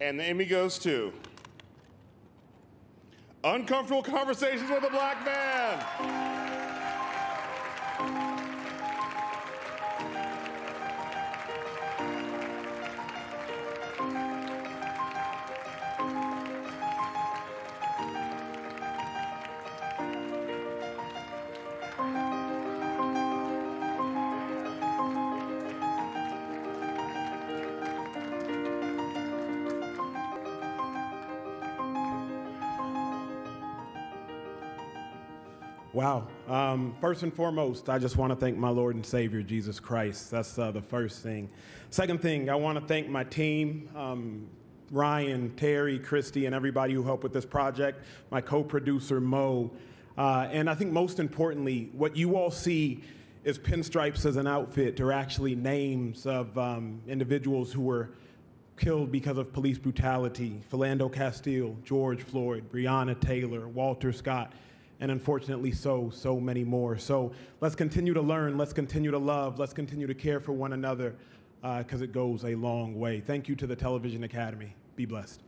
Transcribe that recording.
And the Emmy goes to Uncomfortable Conversations with a Black Man. Wow. Um, first and foremost, I just want to thank my Lord and Savior, Jesus Christ. That's uh, the first thing. Second thing, I want to thank my team, um, Ryan, Terry, Christy, and everybody who helped with this project, my co producer, Mo. Uh, and I think most importantly, what you all see is pinstripes as an outfit are actually names of um, individuals who were killed because of police brutality Philando Castile, George Floyd, Breonna Taylor, Walter Scott and unfortunately so, so many more. So let's continue to learn, let's continue to love, let's continue to care for one another because uh, it goes a long way. Thank you to the Television Academy. Be blessed.